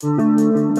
Música